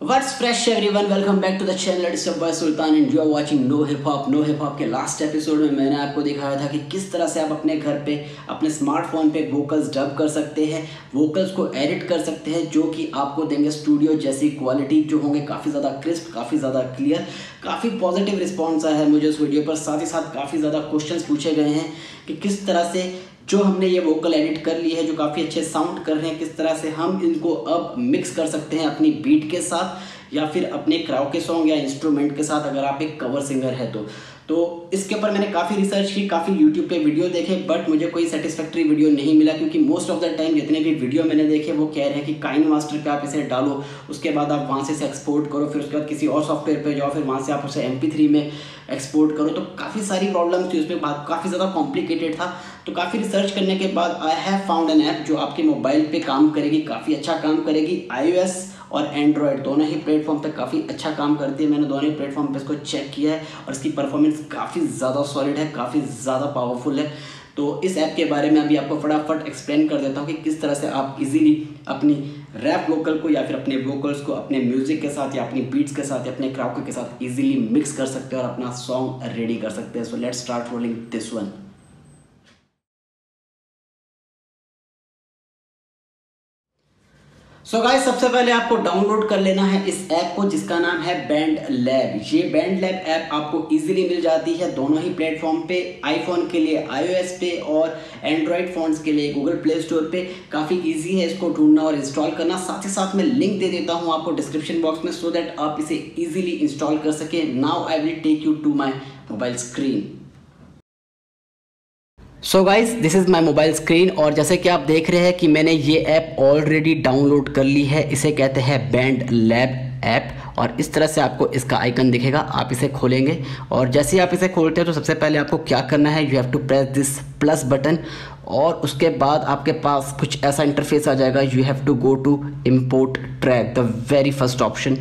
What's fresh, everyone? Welcome back to the channel. It's your boy Sultan and you are watching No Hip Hop. No Hip Hop के last episode में मैंने आपको दिखाया था कि किस तरह से आप अपने घर पे, अपने स्मार्टफ़ोन पे वोकल्स डब कर सकते हैं वोकल्स को एडिट कर सकते हैं, जो कि आपको देंगे स्टूडियो जैसी क्वालिटी जो होंगे काफ़ी ज़्यादा क्रिस्प काफ़ी ज़्यादा क्लियर काफ़ी पॉजिटिव रिस्पॉन्स आया है मुझे उस वीडियो पर साथ ही साथ काफ़ी ज़्यादा क्वेश्चन पूछे गए हैं कि किस तरह से जो हमने ये वोकल एडिट कर ली है, जो काफ़ी अच्छे साउंड कर रहे हैं, किस तरह से हम इनको अब मिक्स कर सकते हैं अपनी बीट के साथ या फिर अपने क्राउ के सॉन्ग या इंस्ट्रूमेंट के साथ, अगर आप एक कवर सिंगर है तो। तो इसके ऊपर मैंने काफ़ी रिसर्च की, काफ़ी यूट्यूब पे वीडियो देखे बट मुझे कोई सेटिस्फैक्ट्री वीडियो नहीं मिला क्योंकि मोस्ट ऑफ़ द टाइम जितने भी वीडियो मैंने देखे, वो कह रहे हैं कि काइन मास्टर पे आप इसे डालो, उसके बाद आप वहाँ से इसे एक्सपोर्ट करो, फिर उसके बाद किसी और सॉफ्टवेयर पे जाओ, फिर वहाँ से आप उसे एम में एक्सपोर्ट करो। तो काफ़ी सारी प्रॉब्लम थी, उसमें काफ़ी ज़्यादा कॉम्प्लिकेटेड था। तो काफ़ी रिसर्च करने के बाद I have found an app जो आपके मोबाइल पर काम करेगी, काफ़ी अच्छा काम करेगी आईओएस और एंड्रॉयड दोनों ही प्लेटफॉर्म पे काफ़ी अच्छा काम करती है। मैंने दोनों ही प्लेटफॉर्म पे इसको चेक किया है और इसकी परफॉर्मेंस काफ़ी ज़्यादा सॉलिड है, काफ़ी ज़्यादा पावरफुल है। तो इस ऐप के बारे में अभी आपको फटाफट एक्सप्लेन कर देता हूँ कि किस तरह से आप इजीली अपनी रैप वोकल को या फिर अपने वोकल्स को अपने म्यूज़िक के साथ या अपनी बीट्स के साथ या अपने क्राउक के साथ इजीली मिक्स कर सकते हैं और अपना सॉन्ग रेडी कर सकते हैं। So let start rolling this one so so guys सबसे पहले आपको डाउनलोड कर लेना है इस ऐप को जिसका नाम है बैंड लैब ये बैंड लैब ऐप आपको इजीली मिल जाती है दोनों ही प्लेटफॉर्म पे आईफोन के लिए आईओएस पे और एंड्रॉयड फ़ोन्स के लिए गूगल प्ले स्टोर पे. काफ़ी इजी है इसको ढूंढना और इंस्टॉल करना. साथ ही साथ मैं लिंक दे देता हूँ आपको डिस्क्रिप्शन बॉक्स में सो so दैट आप इसे ईजिली इंस्टॉल कर सकें. Now I will take you to my mobile screen so guys this is my mobile screen और जैसे कि आप देख रहे हैं कि मैंने ये ऐप ऑलरेडी डाउनलोड कर ली है, इसे कहते हैं बैंड लैब ऐप और इस तरह से आपको इसका आइकन दिखेगा, आप इसे खोलेंगे और जैसे ही आप इसे खोलते हैं तो सबसे पहले आपको क्या करना है you have to press this plus button और उसके बाद आपके पास कुछ ऐसा इंटरफेस आ जाएगा you have to go to import track the very first option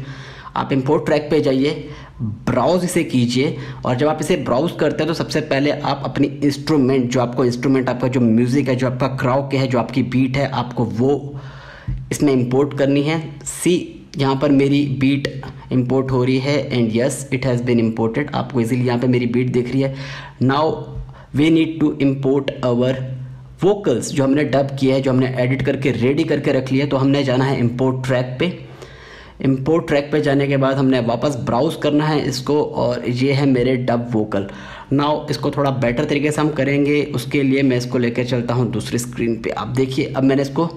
आप इम्पोर्ट ट्रैक पे जाइए ब्राउज़ इसे कीजिए और जब आप इसे ब्राउज़ करते हैं तो सबसे पहले आप अपनी इंस्ट्रूमेंट जो आपको इंस्ट्रूमेंट आपका जो म्यूज़िक है, जो आपका क्राउ के है, जो आपकी बीट है, आपको वो इसमें इंपोर्ट करनी है। सी यहाँ पर मेरी बीट इंपोर्ट हो रही है and yes it has been imported आपको इजीली यहाँ पे मेरी बीट दिख रही है। Now we need to import our vocals जो हमने डब किया है, जो हमने एडिट करके रेडी करके रख लिया है तो हमने जाना है इम्पोर्ट ट्रैक पे। इम्पोर्ट ट्रैक पे जाने के बाद हमने वापस ब्राउज़ करना है इसको और ये है मेरे डब वोकल नाउ इसको थोड़ा बेटर तरीके से हम करेंगे, उसके लिए मैं इसको लेकर चलता हूँ दूसरी स्क्रीन पे. आप देखिए, अब मैंने इसको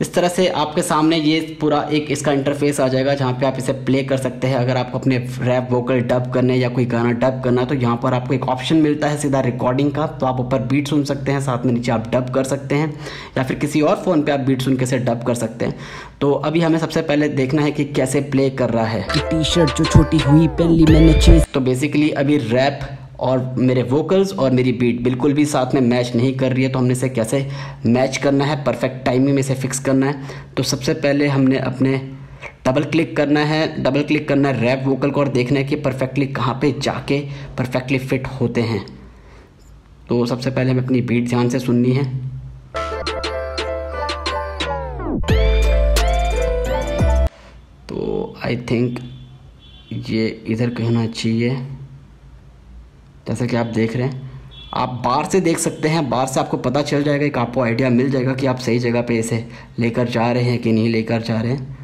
इस तरह से आपके सामने ये पूरा एक इसका इंटरफेस आ जाएगा जहाँ पे आप इसे प्ले कर सकते हैं। अगर आपको अपने रैप वोकल डब करने या कोई गाना डब करना तो यहाँ पर आपको एक ऑप्शन मिलता है सीधा रिकॉर्डिंग का। तो आप ऊपर बीट सुन सकते हैं साथ में नीचे आप डब कर सकते हैं या फिर किसी और फ़ोन पर आप बीट सुन के से डब कर सकते हैं। तो अभी हमें सबसे पहले देखना है कि कैसे प्ले कर रहा है। टी शर्ट जो छोटी हुई पहन ली मैंने तो बेसिकली अभी रैप और मेरे वोकल्स और मेरी बीट बिल्कुल भी साथ में मैच नहीं कर रही है तो हमने इसे कैसे मैच करना है? परफेक्ट टाइमिंग में इसे फिक्स करना है। तो सबसे पहले हमने अपने डबल क्लिक करना है। डबल क्लिक करना है रैप वोकल को और देखना है कि परफेक्टली कहाँ पे जाके परफेक्टली फिट होते हैं। तो सबसे पहले हमें अपनी बीट ध्यान से सुननी है। तो आई थिंक ये इधर कहना चाहिए। जैसा कि आप देख रहे हैं, आप बाहर से देख सकते हैं, बाहर से आपको पता चल जाएगा कि आपको आइडिया मिल जाएगा कि आप सही जगह पे इसे लेकर जा रहे हैं कि नहीं लेकर जा रहे हैं।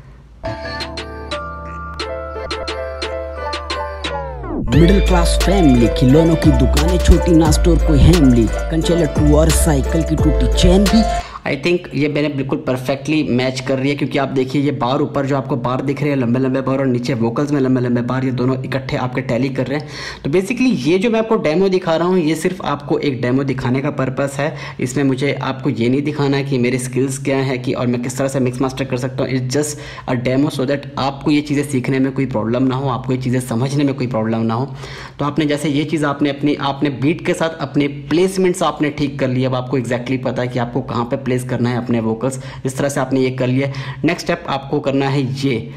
मिडिल क्लास फैमिली खिलौनों की दुकानें, छोटी ना स्टोर कोई हैमली कंचेला टू और साइकिल की टूटी चैन भी आई थिंक ये मैंने बिल्कुल परफेक्टली मैच कर रही है, क्योंकि आप देखिए ये बार ऊपर जो आपको बार दिख रहे हैं लंबे लंबे बार और नीचे वोकल्स में लंबे लंबे बार ये दोनों इकट्ठे आपके टैली कर रहे हैं। तो बेसिकली ये जो मैं आपको डेमो दिखा रहा हूँ, ये सिर्फ़ आपको एक डेमो दिखाने का पर्पज़ है। इसमें मुझे आपको ये नहीं दिखाना है कि मेरे स्किल्स क्या है, कि और मैं किस तरह से मिक्स मास्टर कर सकता हूँ। It's just a demo so that आपको ये चीज़ें सीखने में कोई प्रॉब्लम ना हो, आपको ये चीज़ें समझने में कोई प्रॉब्लम ना हो। तो आपने जैसे ये चीज़ आपने अपनी, आपने बीट के साथ अपने प्लेसमेंट्स आपने ठीक कर लिया अब आपको एग्जैक्टली पता है कि आपको कहाँ पर प्लेस करना है अपने वोकल्स इस तरह से आपने ये कर लिया। नेक्स्ट स्टेप आपको करना है ये।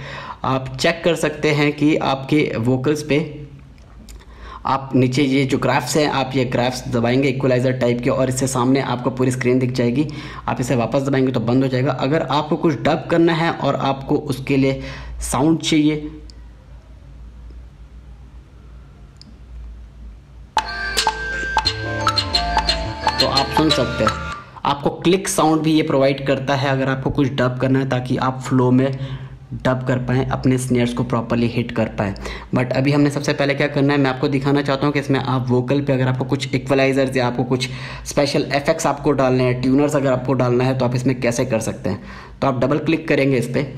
आप चेक कर सकते हैं कि आपके वोकल्स पे आप नीचे ये जो ग्राफ्स हैं, आप ये ग्राफ्स दबाएँगे इक्वलाइज़र टाइप के और इससे सामने आपको पूरी स्क्रीन दिख जाएगी। आप इसे वापस दबाएँगे तो बंद हो जाएगा। अगर आपको कुछ डब करना है और आपको उसके लिए साउंड चाहिए तो आप सुन सकते हैं। आपको क्लिक साउंड भी ये प्रोवाइड करता है अगर आपको कुछ डब करना है ताकि आप फ्लो में डब कर पाएँ, अपने स्नेयर्स को प्रॉपरली हिट कर पाएँ। बट अभी हमने सबसे पहले क्या करना है, मैं आपको दिखाना चाहता हूँ कि इसमें आप वोकल पे अगर आपको कुछ इक्वलाइजर्स या आपको कुछ स्पेशल इफेक्ट्स आपको डालने हैं ट्यूनर्स अगर आपको डालना है तो आप इसमें कैसे कर सकते हैं? तो आप डबल क्लिक करेंगे इस पर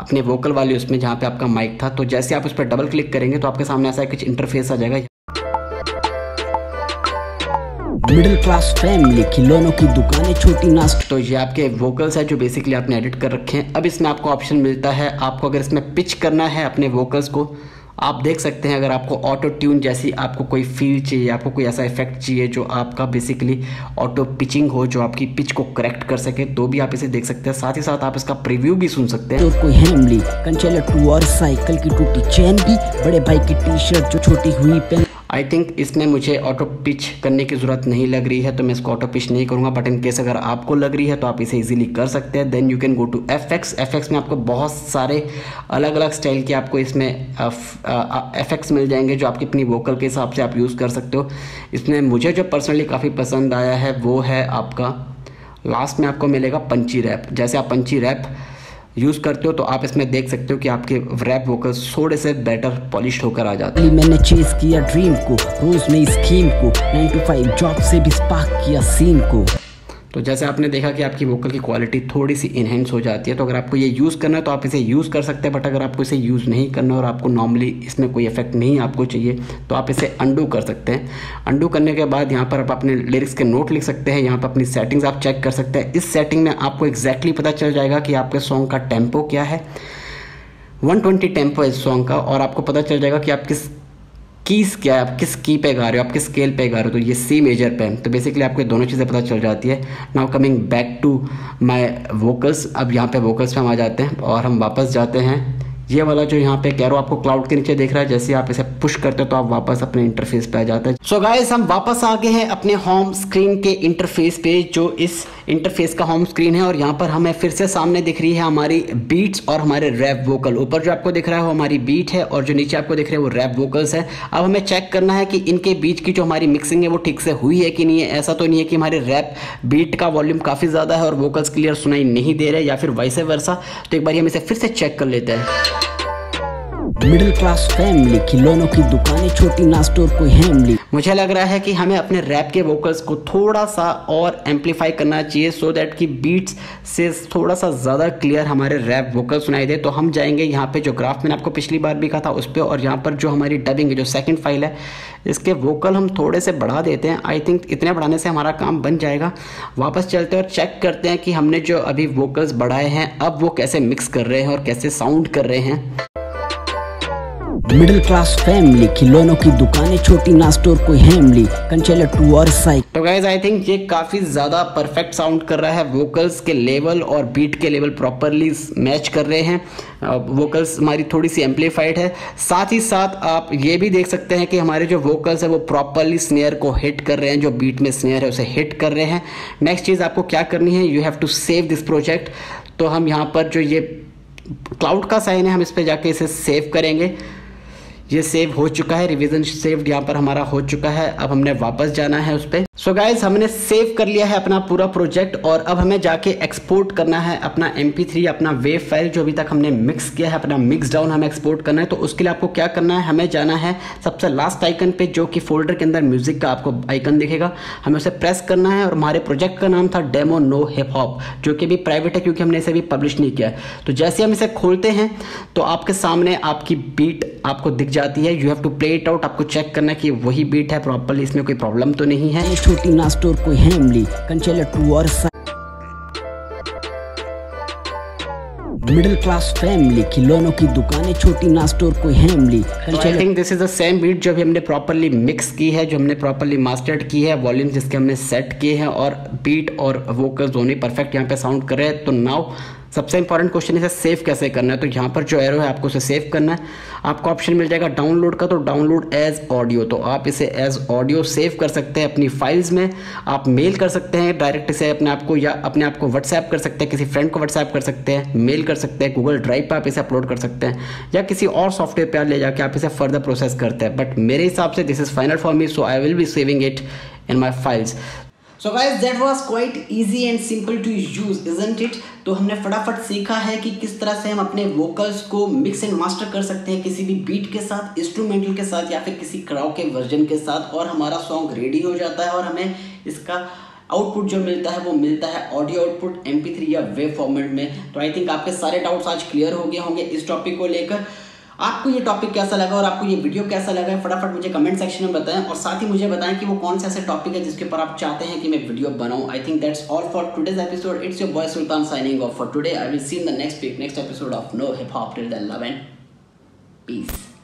अपने वोकल वाली उसमें जहाँ पे आपका माइक था। तो जैसे आप उस पर डबल क्लिक करेंगे तो आपके सामने ऐसा कुछ इंटरफेस आ जाएगा। मिडिल क्लास फैमिली खिलौनों की दुकानें छोटी नास्ट तो ये आपके वोकल्स है जो बेसिकली आपने एडिट कर रखे हैं। अब इसमें आपको ऑप्शन मिलता है आपको अगर इसमें पिच करना है अपने वोकल्स को आप देख सकते हैं अगर आपको ऑटो ट्यून जैसी आपको कोई फील चाहिए आपको कोई ऐसा इफ़ेक्ट चाहिए जो आपका बेसिकली ऑटो पिचिंग हो जो आपकी पिच को करेक्ट कर सके तो भी आप इसे देख सकते हैं। साथ ही साथ आप इसका प्रीव्यू भी सुन सकते हैं। तो कोई हैमली कंचेलर टू और साइकिल की टूटी चैन भी बड़े भाई की टी शर्ट जो छोटी हुई पेन आई थिंक इसमें मुझे ऑटो पिच करने की ज़रूरत नहीं लग रही है तो मैं इसको ऑटो पिच नहीं करूँगा बट इन केस अगर आपको लग रही है तो आप इसे इजीली कर सकते हैं। Then you can go to F X F X में आपको बहुत सारे अलग अलग स्टाइल के आपको इसमें एफ़ एक्स मिल जाएँगे, जो आपकी अपनी वोकल के हिसाब से आप यूज़ कर सकते हो। इसमें मुझे जो पर्सनली काफ़ी पसंद आया है, वो है आपका लास्ट में आपको मिलेगा पंची रैप जैसे आप पंची रैप यूज़ करते हो तो आप इसमें देख सकते हो कि आपके रैप वोकल्स थोड़े से बेटर पॉलिश होकर आ जाते हैं। मैंने चेस किया ड्रीम को, रोज नई स्कीम को नाइन टू फाइव जॉब से भी स्पार्क किया सीन को। तो जैसे आपने देखा कि आपकी वोकल की क्वालिटी थोड़ी सी इन्हेंस हो जाती है तो अगर आपको ये यूज़ करना है तो आप इसे यूज़ कर सकते हैं बट अगर आपको इसे यूज़ नहीं करना और आपको नॉर्मली इसमें कोई इफ़ेक्ट नहीं आपको चाहिए तो आप इसे अंडू कर सकते हैं। अंडू करने के बाद यहाँ पर आप अपने लिरिक्स के नोट लिख सकते हैं, यहाँ पर अपनी सेटिंग्स आप चेक कर सकते हैं। इस सेटिंग में आपको एग्जैक्टली पता चल जाएगा कि आपके सॉन्ग का टेंपो क्या है। 120 टेंपो इस सॉन्ग का और आपको पता चल जाएगा कि आप किस कीस क्या है? आप किस की पे गा रहे हो? आप किस स्केल पे गा रहे हो? तो ये सी मेजर पे तो बेसिकली आपको दोनों चीज़ें पता चल जाती है। Now coming back to my vocals अब यहाँ पे वोकल्स पे हम आ जाते हैं और हम वापस जाते हैं। ये वाला जो यहाँ पे कैरो आपको क्लाउड के नीचे देख रहा है, जैसे आप इसे पुश करते हो तो आप वापस अपने इंटरफेस पे आ जाते हैं। सो गाइस हम वापस आ गए हैं अपने होम स्क्रीन के इंटरफेस पे, जो इस इंटरफेस का होम स्क्रीन है, और यहाँ पर हमें फिर से सामने दिख रही है हमारी बीट्स और हमारे रैप वोकल ऊपर जो आपको दिख रहा है वो हमारी बीट है, और जो नीचे आपको दिख रहे हैं वो रैप वोकल्स है। अब हमें चेक करना है कि इनके बीच की जो हमारी मिक्सिंग है, वो ठीक से हुई है कि नहीं है। ऐसा तो नहीं है कि हमारे रैप बीट का वॉल्यूम काफ़ी ज़्यादा है और वोकल्स क्लियर सुनाई नहीं दे रहे, या फिर वैसे वर्षा तो एक बार हम इसे फिर से चेक कर लेते हैं। मिडिल क्लास फैमिली खिलौनों की दुकानें, छोटी ना स्टोर कोई हैमली मुझे लग रहा है कि हमें अपने रैप के वोकल्स को थोड़ा सा और एम्पलीफाई करना चाहिए सो दैट कि बीट्स से थोड़ा सा ज़्यादा क्लियर हमारे रैप वोकल सुनाई दे। तो हम जाएँगे यहाँ पे जो ग्राफ मैंने आपको पिछली बार भी कहा था, उस पर और यहाँ पर जो हमारी डबिंग है, जो सेकेंड फ़ाइल है, इसके वोकल हम थोड़े से बढ़ा देते हैं। आई थिंक इतने बढ़ाने से हमारा काम बन जाएगा। वापस चलते हैं और चेक करते हैं कि हमने जो अभी वोकल्स बढ़ाए हैं, अब वो कैसे मिक्स कर रहे हैं और कैसे साउंड कर रहे हैं। मिडिल क्लास फैमिली खिलौनों की दुकानें, छोटी ना स्टोर कोई हैमली कंचेलर टू और साइक तो गाइज़ आई थिंक ये काफ़ी ज़्यादा परफेक्ट साउंड कर रहा है। वोकल्स के लेवल और बीट के लेवल प्रॉपरली मैच कर रहे हैं। वोकल्स हमारी थोड़ी सी एम्पलीफाइड है। साथ ही साथ आप ये भी देख सकते हैं कि हमारे जो वोकल्स है, वो प्रॉपरली स्नेयर को हिट कर रहे हैं। जो बीट में स्नेयर है, उसे हिट कर रहे हैं। नेक्स्ट चीज़ आपको क्या करनी है? You have to save this project तो हम यहाँ पर जो ये क्लाउड का साइन है, हम इस पर जाके इसे सेव करेंगे। ये सेव हो चुका है रिवीजन सेव्ड यहाँ पर हमारा हो चुका है, अब हमने वापस जाना है उस पर सो गाइज़ हमने सेव कर लिया है अपना पूरा प्रोजेक्ट और अब हमें जाके एक्सपोर्ट करना है अपना एम अपना वेव फ़ाइल जो अभी तक हमने मिक्स किया है, अपना मिक्स डाउन हमें एक्सपोर्ट करना है। तो उसके लिए आपको क्या करना है, हमें जाना है सबसे लास्ट आइकन पे जो कि फोल्डर के अंदर म्यूज़िक का आपको आइकन दिखेगा। हमें उसे प्रेस करना है और हमारे प्रोजेक्ट का नाम था डेमो नो हिप हॉप जो कि अभी प्राइवेट है क्योंकि हमने इसे भी पब्लिश नहीं किया है। तो जैसे हम इसे खोलते हैं तो आपके सामने आपकी बीट आपको दिख जाती है। You have to play it out आपको चेक करना कि वही बीट है प्रॉपरली इसमें कोई प्रॉब्लम तो नहीं है। छोटी ना स्टोर कोई हैमली कंचेलर टू और मिडिल क्लास फैमिली खिलौनों की दुकानें छोटी ना स्टोर कोई Hamleys I think this is the same beat जो भी हमने प्रॉपरली मिक्स की है जो हमने प्रॉपरली मास्टर्ड की है वॉल्यूम जिसके हमने सेट किए हैं और बीट और वोकल्स दोनों परफेक्ट यहाँ पे साउंड कर रहे हैं। तो नाउ सबसे इंपॉर्टेंट क्वेश्चन इसे सेव कैसे करना है? तो यहाँ पर जो एरो है, आपको उसे सेव करना है। आपको ऑप्शन मिल जाएगा डाउनलोड का तो डाउनलोड एज ऑडियो तो आप इसे एज ऑडियो सेव कर सकते हैं अपनी फाइल्स में। आप मेल कर सकते हैं डायरेक्ट इसे अपने आप को या अपने आप को व्हाट्सएप कर सकते हैं, किसी फ्रेंड को व्हाट्सएप कर सकते हैं मेल कर सकते हैं गूगल ड्राइव पर आप इसे अपलोड कर सकते हैं, या किसी और सॉफ्टवेयर पर ले जाकर आप इसे फर्दर प्रोसेस करते हैं। बट मेरे हिसाब से this is final for me so I will be saving it in my files so guys that was quite easy and simple to use isn't it तो हमने फटाफट सीखा है कि किस तरह से हम अपने वोकल्स को मिक्स एंड मास्टर कर सकते हैं किसी भी बीट के साथ इंस्ट्रूमेंटल के साथ या फिर किसी क्राउ के वर्जन के साथ और हमारा सॉन्ग रेडी हो जाता है और हमें इसका आउटपुट जो मिलता है वो मिलता है ऑडियो आउटपुट एम या वेब फॉर्मेट में। तो आई थिंक आपके सारे डाउट्स आज क्लियर हो गए होंगे इस टॉपिक को लेकर। आपको ये टॉपिक कैसा लगा और आपको ये वीडियो कैसा लगा है, फटाफट मुझे कमेंट सेक्शन में बताएँ और साथ ही मुझे बताएँ कि वो कौन से ऐसे टॉपिक है जिसके ऊपर आप चाहते हैं कि मैं वीडियो बनाऊँ। I think that's all for today's episode it's your boy Sultan signing off for today I will see in the next week next episode of no hip hop till the love and peace